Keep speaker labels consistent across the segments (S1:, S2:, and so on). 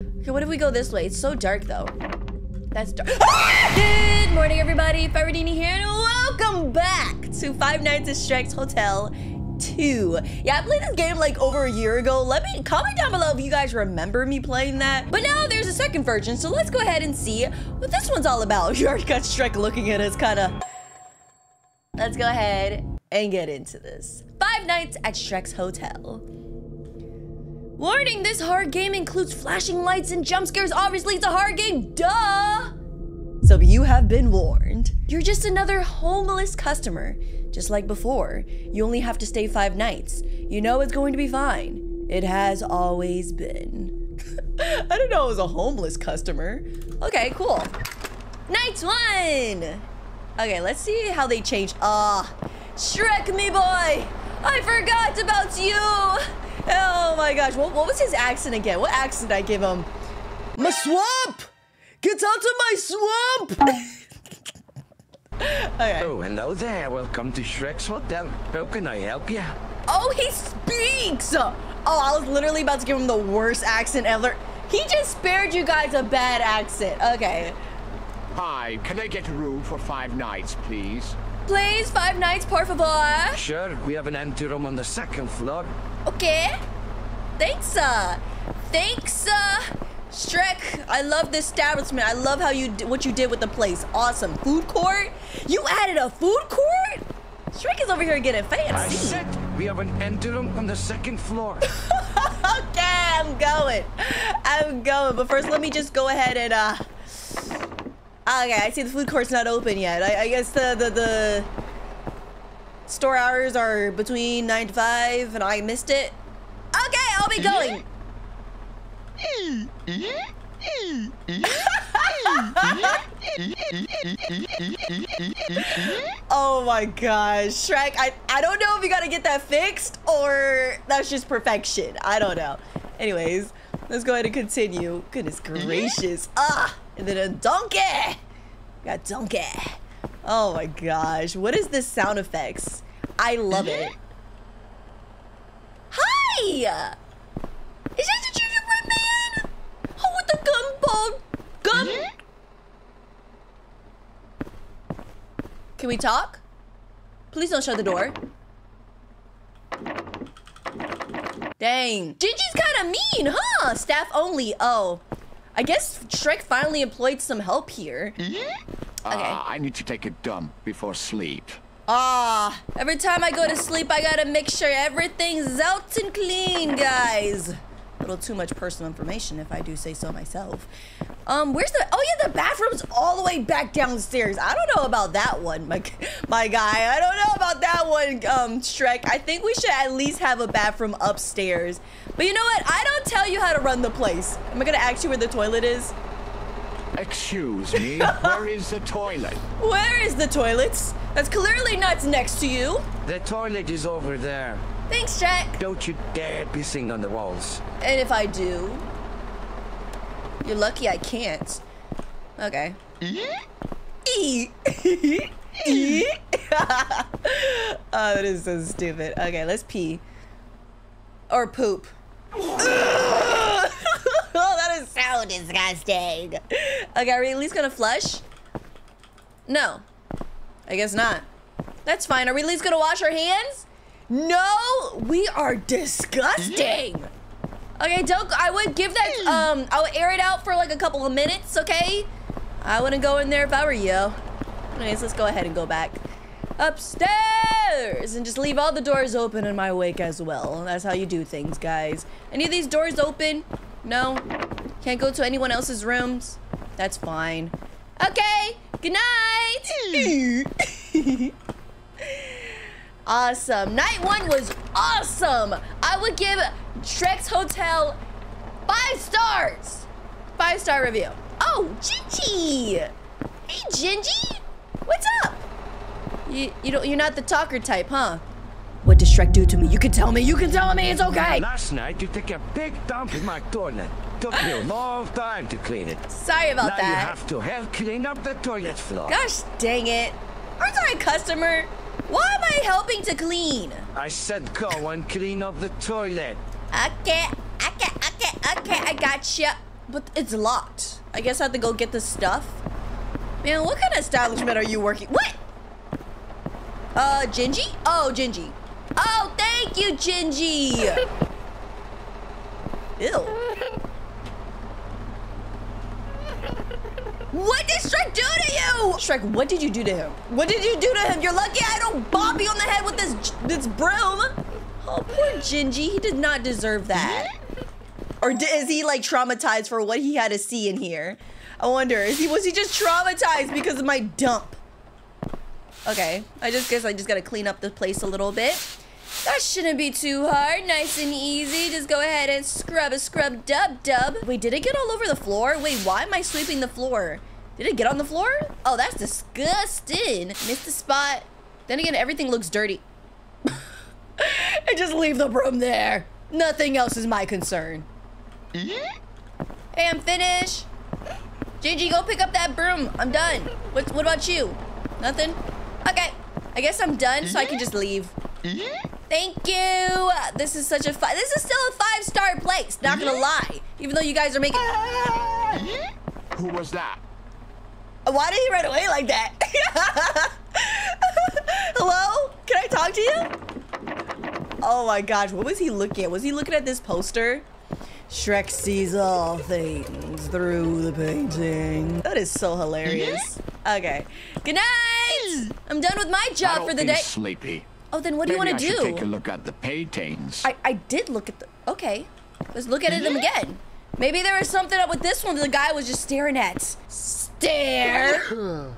S1: Okay, what if we go this way? It's so dark though. That's dark. Ah! Good morning, everybody. Forever Nenaa here, and welcome back to Five Nights at Shrek's Hotel 2. Yeah, I played this game like over a year ago. Let me comment down below if you guys remember me playing that. But now there's a second version, so let's go ahead and see what this one's all about. You already got Shrek looking at us, kind of. Let's go ahead and get into this. Five Nights at Shrek's Hotel. Warning, this hard game includes flashing lights and jump scares. Obviously, it's a hard game, duh! So you have been warned. You're just another homeless customer. Just like before, you only have to stay five nights. You know it's going to be fine. It has always been. I didn't know I was a homeless customer. Okay, cool. Night one! Okay, let's see how they change. Ah, Shrek me boy! I forgot about you! Oh my gosh, what, what was his accent again? What accent I give him? My swamp! Get out of my swamp! okay.
S2: Oh, hello there. Welcome to Shrek's Hotel. How can I help you?
S1: Oh, he speaks! Oh, I was literally about to give him the worst accent ever. He just spared you guys a bad accent. Okay.
S3: Hi, can I get a room for five nights, please?
S1: Please, five nights, por favor.
S2: Sure, we have an empty room on the second floor.
S1: Okay. Thanks, uh. Thanks, uh. Shrek, I love this establishment. I love how you what you did with the place. Awesome. Food court? You added a food court? Shrek is over here getting fancy.
S2: I said we have an room on the second floor.
S1: okay, I'm going. I'm going. But first, let me just go ahead and, uh... Okay, I see the food court's not open yet. I, I guess the, the, the... Store hours are between 9 to 5, and I missed it. Okay, I'll be going. oh my gosh, Shrek, I, I don't know if you gotta get that fixed or that's just perfection. I don't know. Anyways, let's go ahead and continue. Goodness gracious. Ah, and then a donkey. Got donkey. Oh my gosh, what is this sound effects? I love it. Mm-hmm. Hi! Is that the gingerbread man? Oh, with the gumball gum? Mm-hmm. Can we talk? Please don't shut the door. Dang. Gingy's kind of mean, huh? Staff only. Oh. I guess Shrek finally employed some help here. Mm-hmm.
S3: Ah, I need to take a dump before sleep.
S1: Ah, every time I go to sleep, I gotta make sure everything's out and clean, guys. A little too much personal information, if I do say so myself. Um, where's the? Oh yeah, the bathroom's all the way back downstairs. I don't know about that one, my my guy. I don't know about that one, um, Shrek. I think we should at least have a bathroom upstairs. But you know what? I don't tell you how to run the place. Am I gonna ask you where the toilet is?
S3: Excuse me, where is the toilet?
S1: Where is the toilets? That's clearly not next to you.
S2: The toilet is over there.
S1: Thanks, Shrek.
S2: Don't you dare pissing on the walls.
S1: And if I do? You're lucky I can't. Okay. E. E. oh, that is so stupid. Okay, let's pee. Or poop. So disgusting. Okay, are we at least gonna flush? No. I guess not. That's fine. Are we at least gonna wash our hands? No, we are disgusting. Okay, don't. I would give that. Um, I would air it out for like a couple of minutes. Okay. I wouldn't go in there if I were you. Anyways, let's go ahead and go back upstairs and just leave all the doors open in my wake as well. That's how you do things, guys. Any of these doors open? No. Can't go to anyone else's rooms. That's fine. Okay. Good night. awesome. Night one was awesome. I would give Shrek's Hotel five stars. Five star review. Oh, Gingy. Hey, Gingy. What's up? You, you don't, you're not the talker type, huh? What does Shrek do to me? You can tell me. You can tell me. It's okay.
S2: Last night you took a big dump in my toilet. Took me a long time to clean it.
S1: Sorry about
S2: now you have to help clean up the toilet floor.
S1: Gosh dang it. Aren't I a customer? Why am I helping to clean?
S2: I said go and clean up the toilet.
S1: Okay, okay, okay, okay, I got you. But it's locked. I guess I have to go get the stuff. Man, what kind of establishment are you working? What? Uh, Gingy? Oh, Gingy. Oh, thank you, Gingy. Ew. What did Shrek do to you? Shrek, what did you do to him? What did you do to him? You're lucky I don't bop you on the head with this this broom. Oh, poor Gingy. He did not deserve that. Or is he like traumatized for what he had to see in here? I wonder, is he was he just traumatized because of my dump? Okay, I just guess I just gotta clean up the place a little bit. That shouldn't be too hard, nice and easy. Just go ahead and scrub a scrub dub dub. Wait, did it get all over the floor? Wait, why am I sweeping the floor? Did it get on the floor? Oh, that's disgusting. Missed the spot. Then again, everything looks dirty. and just leave the broom there. Nothing else is my concern. Hey, I'm finished. Gingy, go pick up that broom. I'm done. What, what about you? Nothing? Okay. I guess I'm done, so I can just leave. Thank you. This is such a five. This is still a five-star place. Not gonna lie. Even though you guys are making.
S3: Who was that?
S1: Why did he run away like that? Hello? Can I talk to you? Oh my gosh, what was he looking at? Was he looking at this poster? Shrek sees all things through the painting. That is so hilarious. Mm-hmm. Okay. Good night. Mm. I'm done with my job for the day.
S3: sleepy.
S1: Oh, then what do you want
S3: Maybe
S1: to do?
S3: take a look at the paintings.
S1: I, I did look at the. Okay. Let's look at them mm-hmm. again. Maybe there was something up with this one that the guy was just staring at. Stare. Ew.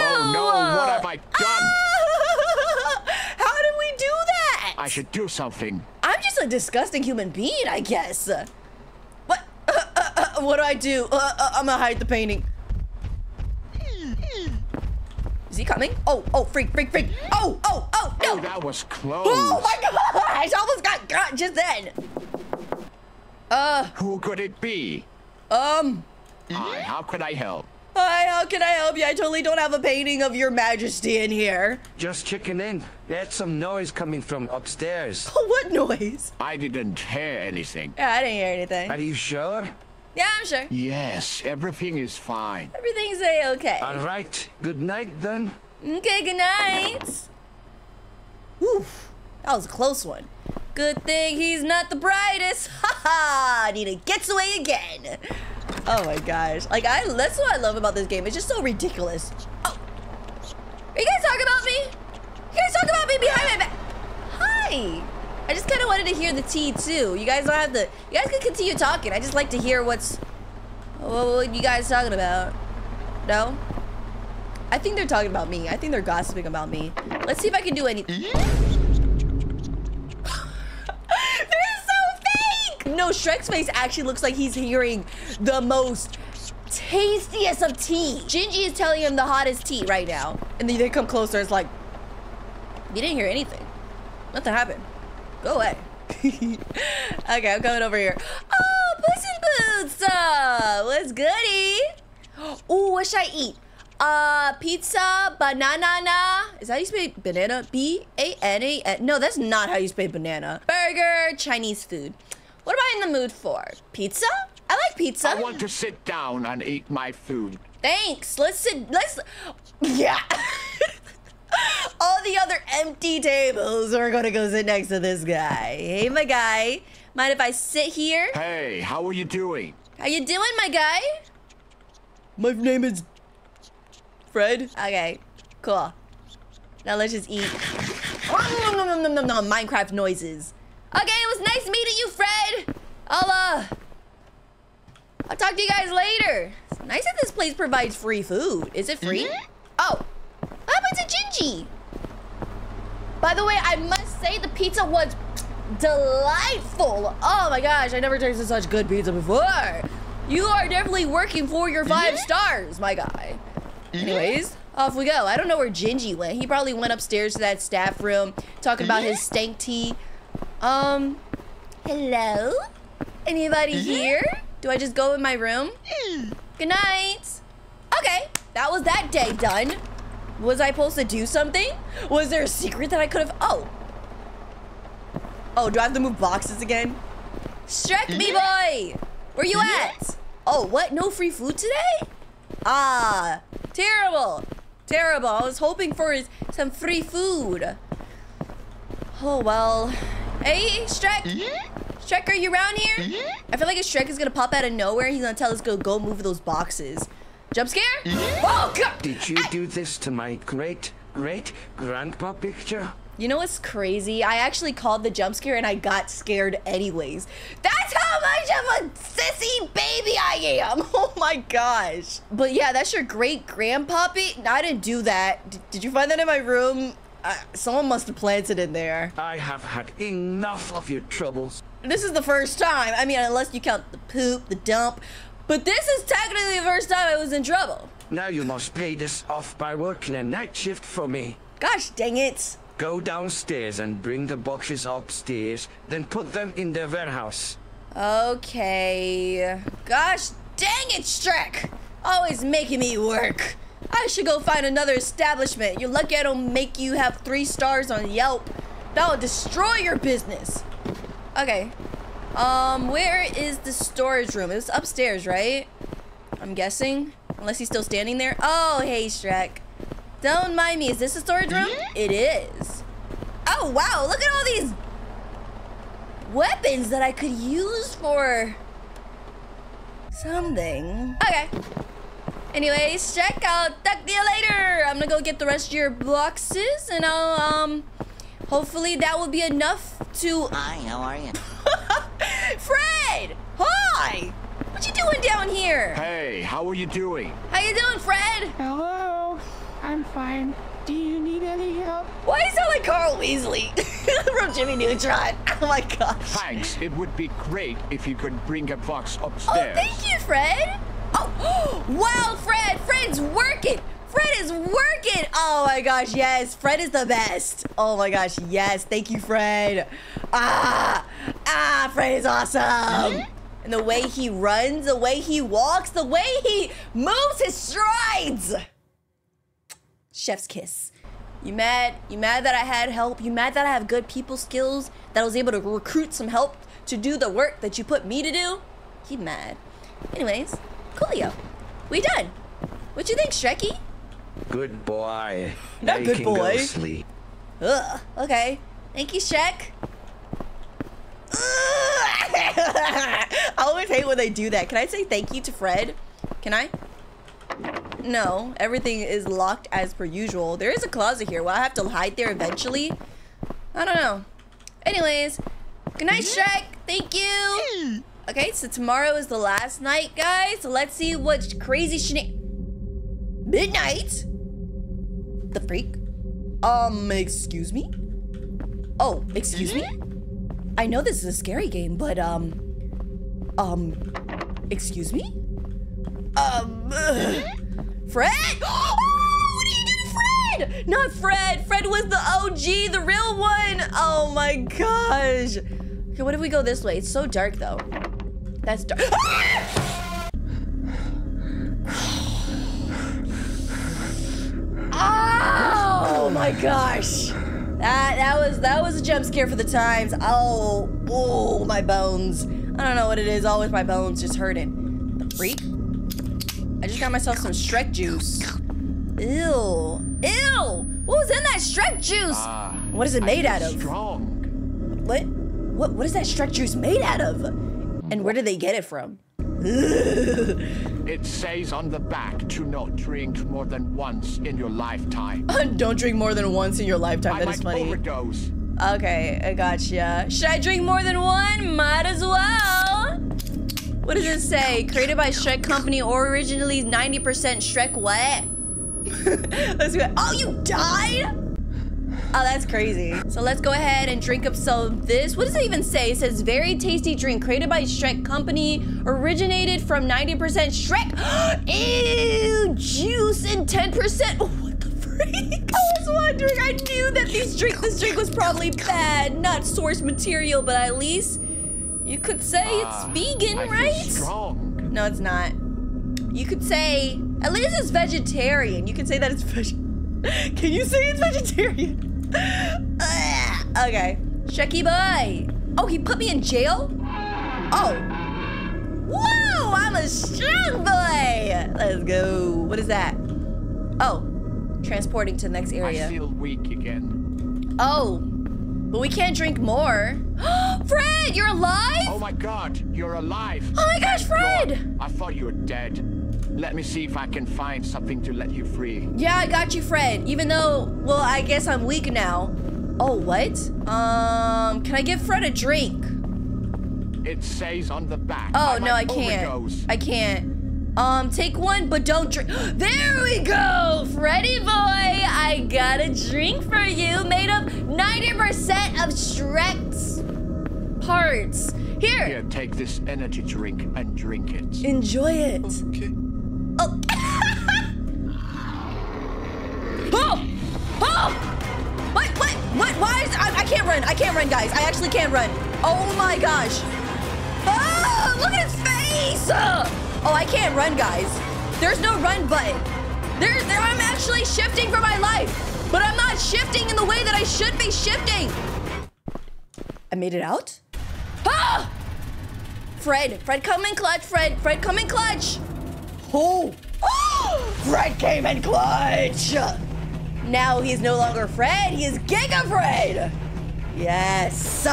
S3: Oh no, what have I done?
S1: How did we do that?
S3: I should do something.
S1: I'm just a disgusting human being, I guess. What? Uh, uh, uh, what do I do? Uh, uh, I'm gonna hide the painting. Is he coming? Oh, oh, freak, freak, freak. Oh, oh, oh, no.
S3: Oh, that was close.
S1: Oh my gosh, I almost got got just then. Uh,
S3: Who could it be?
S1: um,
S3: Hi, how could I help?
S1: hi, how can I help you? I totally don't have a painting of your majesty in here.
S2: Just checking in. There's some noise coming from upstairs.
S1: what noise?
S3: I didn't hear anything.
S1: Yeah, I didn't hear anything.
S2: Are you sure?
S1: Yeah, I'm sure.
S3: Yes, everything is fine.
S1: Everything's a-okay.
S2: All right. Good night then.
S1: Okay, good night. Oof, that was a close one. Good thing he's not the brightest. Ha ha! Nenaa gets away again. Oh my gosh. Like, I, that's what I love about this game. It's just so ridiculous. Oh. Are you guys talking about me? You guys talking about me behind my back? Hi. I just kind of wanted to hear the tea too. You guys don't have to, you guys can continue talking. I just like to hear what's, what you guys talking about. No? I think they're talking about me. I think they're gossiping about me. Let's see if I can do anything. Shrek's face actually looks like he's hearing the most tastiest of tea. Gingy is telling him the hottest tea right now. And then they come closer, it's like, you didn't hear anything. Nothing happened. Go away. okay, I'm coming over here. Oh, Puss in Boots! Uh, what's goody? Ooh, what should I eat? Uh, pizza, banana. Is that how you spell banana? B A N A. No, that's not how you spell banana. Burger, Chinese food. What am I in the mood for? Pizza? I like pizza.
S3: I want to sit down and eat my food.
S1: Thanks. Let's sit. Let's. Yeah. All the other empty tables are gonna go sit next to this guy. Hey, my guy. Mind if I sit here?
S3: Hey, how are you doing?
S1: How you doing, my guy? My name is Fred. Okay, cool. Now let's just eat. Nom, nom, nom, nom, nom, nom, Minecraft noises. Okay, it was nice meeting you, Fred. I'll uh, I'll talk to you guys later. It's nice that this place provides free food. Is it free? Oh, what happened to Gingy? By the way, I must say the pizza was delightful. Oh my gosh, I never tasted such good pizza before. You are definitely working for your five stars, my guy. Anyways, off we go. I don't know where Gingy went. He probably went upstairs to that staff room talking about his stank tea. Um, hello? Anybody mm-hmm. here? Do I just go in my room? Mm. Good night. Okay, that was that day done. Was I supposed to do something? Was there a secret that I could have? Oh. Oh, do I have to move boxes again? Shrek me mm-hmm. boy! Where you mm-hmm. at? Oh, what? No free food today? Ah, terrible. Terrible. I was hoping for some free food. Oh, well. Hey, Shrek. Shrek, are you around here? Mm-hmm. I feel like a Shrek is gonna pop out of nowhere. He's gonna tell us to go move those boxes. Jump scare? Mm-hmm. Oh, God.
S2: Did you do this to my great, great grandpa picture?
S1: You know what's crazy? I actually called the jump scare and I got scared anyways. That's how much of a sissy baby I am. Oh my gosh. But yeah, that's your great grandpappy. I didn't do that. D did you find that in my room? Uh, someone must have planted it there.
S2: I have had enough of your troubles.
S1: This is the first time. I mean, unless you count the poop, the dump. But this is technically the first time I was in trouble.
S2: Now you must pay this off by working a night shift for me.
S1: Gosh dang it.
S2: Go downstairs and bring the boxes upstairs, then put them in the warehouse.
S1: Okay. Gosh dang it, Shrek! Always making me work. I should go find another establishment. You're lucky I don't make you have three stars on Yelp. That will destroy your business. Okay. Um, where is the storage room? It was upstairs, right? I'm guessing. Unless he's still standing there. Oh, hey, Shrek. Don't mind me. Is this a storage room? It is. Oh, wow. Look at all these weapons that I could use for something. Okay. Anyways, check out. Talk to you later. I'm gonna go get the rest of your boxes and I'll, um, hopefully that will be enough to...
S4: Hi, how are you?
S1: Fred! Hi! What you doing down here?
S3: Hey, how are you doing?
S1: How you doing, Fred?
S5: Hello, I'm fine. Do you need any help?
S1: Why do you sound like Carl Wheezer from Jimmy Neutron? Oh my gosh.
S3: Thanks. It would be great if you could bring a box upstairs.
S1: Oh,
S3: upstairs.
S1: thank you, Fred. Oh, wow, Fred. Fred's working. Fred is working. Oh my gosh, yes. Fred is the best. Oh my gosh, yes. Thank you, Fred. Ah, ah, Fred is awesome. And the way he runs, the way he walks, the way he moves his strides. Chef's kiss. You mad? You mad that I had help? You mad that I have good people skills? That I was able to recruit some help to do the work that you put me to do? He mad. Anyways, coolio. We done. What you think, Shrekky?
S2: Good boy.
S1: Not
S2: Now you
S1: good
S2: can
S1: boy.
S2: Go sleep.
S1: Ugh. Okay. Thank you, Shrek. I always hate when they do that. Can I say thank you to Fred? Can I? No, everything is locked as per usual. There is a closet here. Will I have to hide there eventually? I don't know. Anyways, good night, mm-hmm. Shrek. Thank you. Mm. Okay, so tomorrow is the last night, guys. So let's see what crazy shena- Midnight? The freak? Um, excuse me? Oh, excuse me? I know this is a scary game, but, um, um, excuse me? Um. Fred? Oh, what did you do to Fred? Not Fred. Fred was the OG, the real one. Oh my gosh. Okay, what if we go this way? It's so dark though. That's dark. Oh my gosh. That that was that was a jump scare for the times. Oh, oh my bones. I don't know what it is. Always my bones just hurting. The freak. I just got myself some Shrek juice. Ew. Ew. What was in that Shrek juice?
S3: Ah,
S1: what is it made out of?
S3: Strong.
S1: What? What? What is that Shrek juice made out of? And where did they get it from?
S3: It says on the back to not drink more than once in your lifetime.
S1: Don't drink more than once in your lifetime.
S3: I
S1: That is funny.
S3: overdose.
S1: Okay, I gotcha. Should I drink more than one? Might as well. What does it say? Created by Shrek Company or originally 90% Shrek what? let's go. Oh, you died? Oh, that's crazy. So let's go ahead and drink up some of this. What does it even say? It says very tasty drink created by Shrek Company, originated from 90% Shrek. Ew, juice and 10%. Oh, what the freak? I was wondering. I knew that these drink, this drink was probably bad, not source material, but at least you could say
S3: Ah,
S1: it's vegan,
S3: I
S1: right? No, it's not. You could say, at least it's vegetarian. You could say that it's veg. Can you say it's vegetarian? Okay. Shreki boy. Oh, he put me in jail? Oh. Whoa, I'm a strong boy. Let's go. What is that? Oh, transporting to the next area.
S3: I feel weak again.
S1: Oh, but we can't drink more. Fred, you're alive?
S3: Oh my god, you're alive!
S1: Oh my gosh, Fred!
S3: God. I thought you were dead. Let me see if I can find something to let you free.
S1: Yeah, I got you, Fred. Even though, well, I guess I'm weak now. Oh, what? Um, can I give Fred a drink?
S3: It says on the back.
S1: Oh, no, I can't.
S3: overdose.
S1: I can't. Um, take one, but don't drink. There we go! Freddy boy, I got a drink for you made of 90% of Shrek's parts. Here,
S3: Here, take this energy drink and drink it.
S1: enjoy it.
S4: Okay.
S1: Oh! oh! Oh! What? What? What? Why is I, I can't run. I can't run, guys. I actually can't run. Oh my gosh. Oh, look at his face. Oh, I can't run, guys. There's no run button. There, there, I'm actually shifting for my life, but I'm not shifting in the way that I should be shifting. I made it out? Ah! Fred, Fred, come in clutch, Fred, Fred, come in clutch. Oh! Fred came in clutch! Now he's no longer Fred, he is Giga Fred! Yes!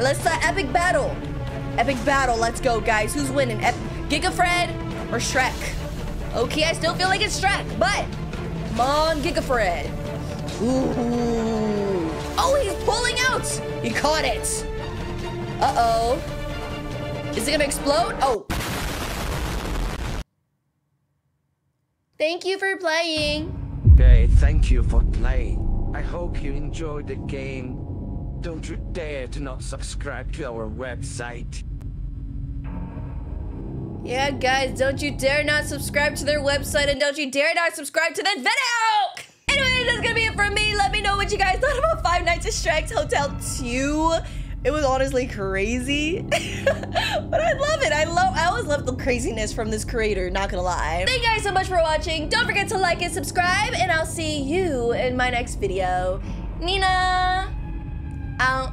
S1: Let's uh, epic battle. Epic battle, let's go, guys. Who's winning? Ep Giga Fred or Shrek? Okay, I still feel like it's Shrek, but come on, Giga Fred. Ooh. Oh, he's pulling out! He caught it! Uh-oh. Is it gonna explode? Oh. Thank you for playing.
S2: Okay, thank you for playing. I hope you enjoyed the game. Don't you dare to not subscribe to our website.
S1: Yeah, guys, don't you dare not subscribe to their website and don't you dare not subscribe to that video! Anyway, that's gonna be it from me. Let me know what you guys thought about Five Nights at Shrek Hotel 2. It was honestly crazy. but I love it. I love I always love the craziness from this creator, not gonna lie. Thank you guys so much for watching. Don't forget to like and subscribe, and I'll see you in my next video. Nenaa out.